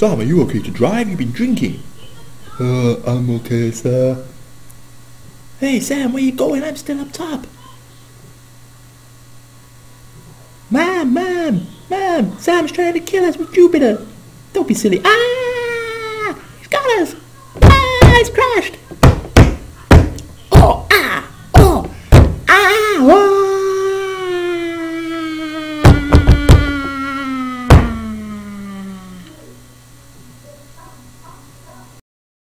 Sam, are you okay to drive? You've been drinking. Uh, I'm okay, sir. Hey, Sam, where you going? I'm still up top. Mom, Mom, Mom, Sam's trying to kill us with Jupiter. Don't be silly. Ah! He's got us! Ah, he's crashed!